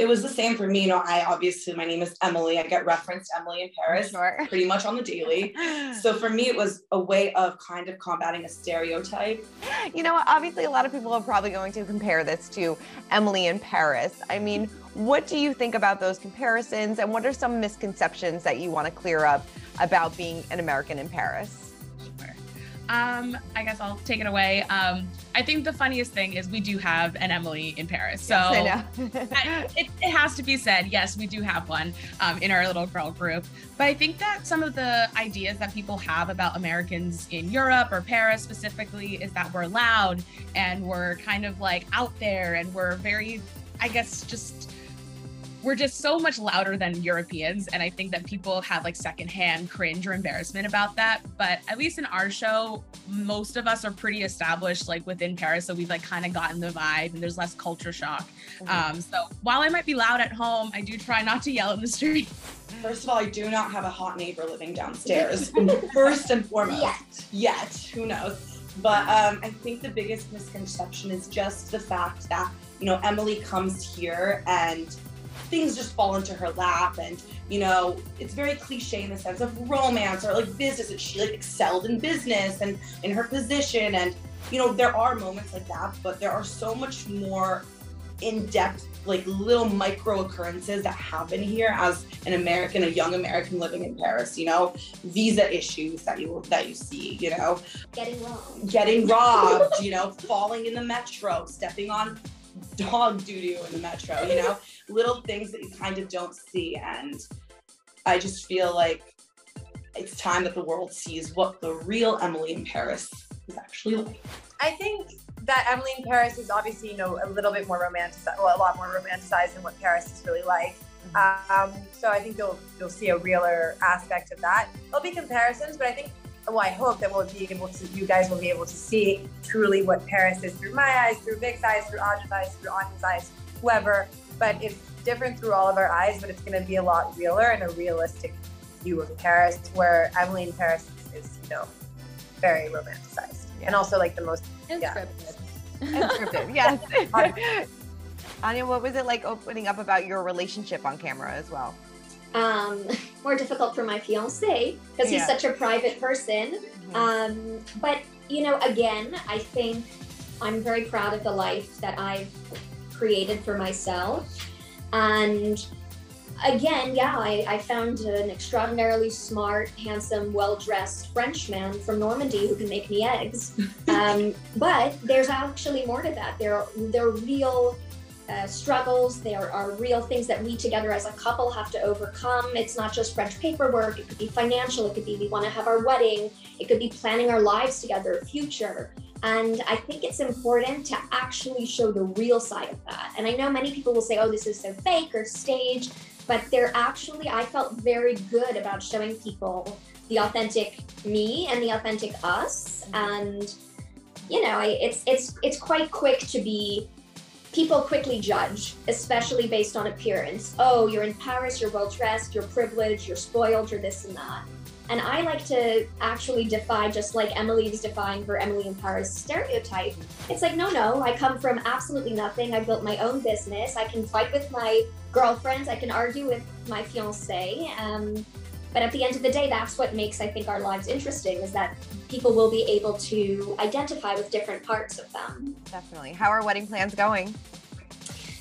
it was the same for me. You know, I obviously my name is Emily. I get referenced Emily in Paris Sure. pretty much on the daily. So for me, it was a way of kind of combating a stereotype. you know, obviously, a lot of people are probably going to compare this to Emily in Paris. I mm-hmm. mean, what do you think about those comparisons, and what are some misconceptions that you want to clear up about being an American in Paris? Um, I guess I'll take it away. Um, I think the funniest thing is we do have an Emily in Paris. So Yes. It, it has to be said, yes, we do have one um, in our little girl group. But I think that some of the ideas that people have about Americans in Europe or Paris specifically is that we're loud and we're kind of like out there and we're very, I guess, just we're just so much louder than Europeans. And I think that people have like secondhand cringe or embarrassment about that. But at least in our show, most of us are pretty established like within Paris. So we've like kind of gotten the vibe and there's less culture shock. Um, so while I might be loud at home, I do try not to yell in the street. First of all, I do not have a hot neighbor living downstairs. First and foremost. Yet. Yet. Who knows? But um, I think the biggest misconception is just the fact that, you know, Emily comes here and things just fall into her lap and you know it's very cliche in the sense of romance or like business and she like excelled in business and in her position and you know there are moments like that but there are so much more in-depth like little micro occurrences that happen here as an american a young american living in paris you know? Visa issues that you that you see you know? Getting wrong. getting robbed you know? Falling in the metro stepping on dog doo-doo in the metro you know little things that you kind of don't see and i just feel like it's time that the world sees what the real emily in paris is actually like I think that Emily in Paris is obviously, you know, a little bit more romanticized, well, a lot more romanticized than what Paris is really like. Um, so I think you'll you'll see a realer aspect of that. There'll be comparisons, but I think, well, I hope that we'll be able to, you guys will be able to see truly what Paris is through my eyes, through Vic's eyes, through Audrey's eyes, through Anya's eyes, whoever. But it's different through all of our eyes, but it's going to be a lot realer and a realistic view of Paris, where Emily in Paris is, is you know, very romanticized. And also like the most And Yeah. scripted. And scripted, yes. Anya, what was it like opening up about your relationship on camera as well? Um, more difficult for my fiance because he's Yeah. such a private person. Um, but you know, again, I think I'm very proud of the life that I've created for myself. And again, yeah, I, I found an extraordinarily smart, handsome, well-dressed Frenchman from Normandy who can make me eggs. Um, but there's actually more to that. There, there are real uh, struggles. There are real things that we together as a couple have to overcome. It's not just French paperwork. It could be financial. It could be we want to have our wedding. It could be planning our lives together, future. And I think it's important to actually show the real side of that. And I know many people will say, oh, this is so fake or staged, but they're actually, I felt very good about showing people the authentic me and the authentic us. And, you know, I, it's, it's, it's quite quick to be people quickly judge, especially based on appearance. Oh, you're in Paris, you're well dressed, you're privileged, you're spoiled, you're this and that. And I like to actually defy, just like Emily Emily's defying her Emily in Paris stereotype. It's like, no, no, I come from absolutely nothing. I built my own business. I can fight with my girlfriends. I can argue with my fiance. Um, but at the end of the day, that's what makes, I think, our lives interesting is that people will be able to identify with different parts of them. Definitely. How are wedding plans going?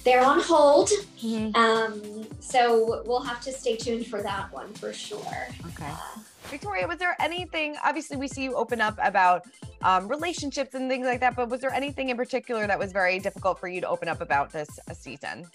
They're on hold. Mhm. Um, so we'll have to stay tuned for that one for sure. Okay. Uh, Victoria, was there anything? Obviously, we see you open up about um, relationships and things like that, but was there anything in particular that was very difficult for you to open up about this season?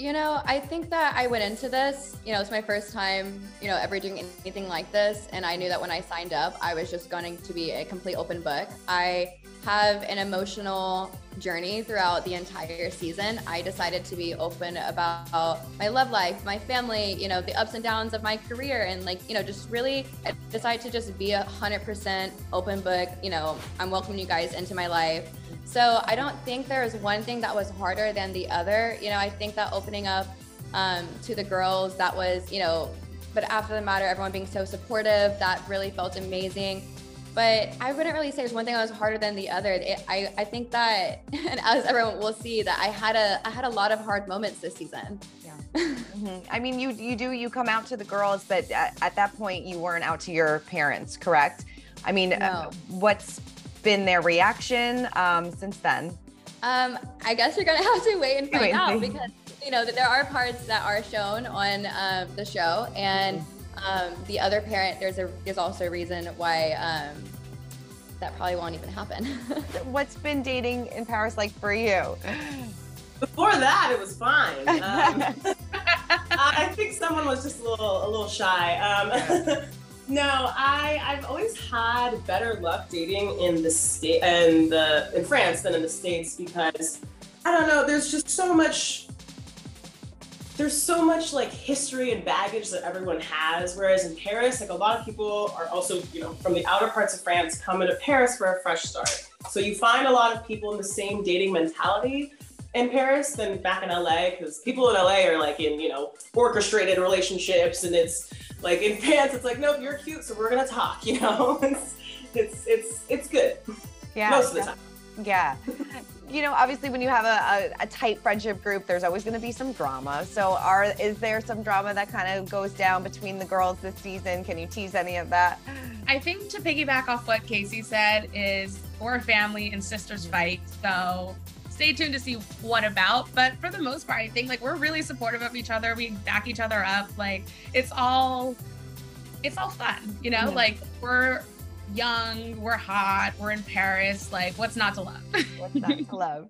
You know, I think that I went into this, you know, it's my first time, you know, ever doing anything like this. And I knew that when I signed up, I was just going to be a complete open book. I have an emotional journey throughout the entire season. I decided to be open about my love life, my family, you know, the ups and downs of my career. And like, you know, just really I decided to just be a hundred percent open book. You know, I'm welcoming you guys into my life. So I don't think there was one thing that was harder than the other. You know, I think that opening up um, to the girls, that was, you know, but after the matter, everyone being so supportive, that really felt amazing. But I wouldn't really say there's one thing that was harder than the other. It, I I think that, and as everyone will see, that I had a I had a lot of hard moments this season. Yeah. Mhm. I mean, you you do you come out to the girls, but at, at that point you weren't out to your parents, correct? I mean, uh, what's been their reaction um, since then? Um, I guess you're gonna have to wait and find Wait out because you know that there are parts that are shown on um, the show, and um, the other parent there's a there's also a reason why um, that probably won't even happen. What's been dating in Paris like for you? Before that, it was fine. Um, I think someone was just a little a little shy. Um, no, I I've always had better luck dating in the state and the in France than in the states because I don't know. There's just so much. There's so much like history and baggage that everyone has, whereas in Paris, like a lot of people are also, you know, from the outer parts of France come into Paris for a fresh start. So you find a lot of people in the same dating mentality in Paris than back in LA because people in LA are like in you know orchestrated relationships and it's like in France it's like nope you're cute so we're gonna talk you know it's it's it's it's good Yeah. most of the time. Yeah. You know, obviously, when you have a, a, a tight friendship group, there's always going to be some drama. So, are is there some drama that kind of goes down between the girls this season? Can you tease any of that? I think to piggyback off what Casey said is we're a family and sisters fight. So stay tuned to see what about. But for the most part, I think like we're really supportive of each other. We back each other up. Like it's all it's all fun, you know? Mhm. Like we're young, we're hot, we're in Paris. Like what's not to love? What's not to love?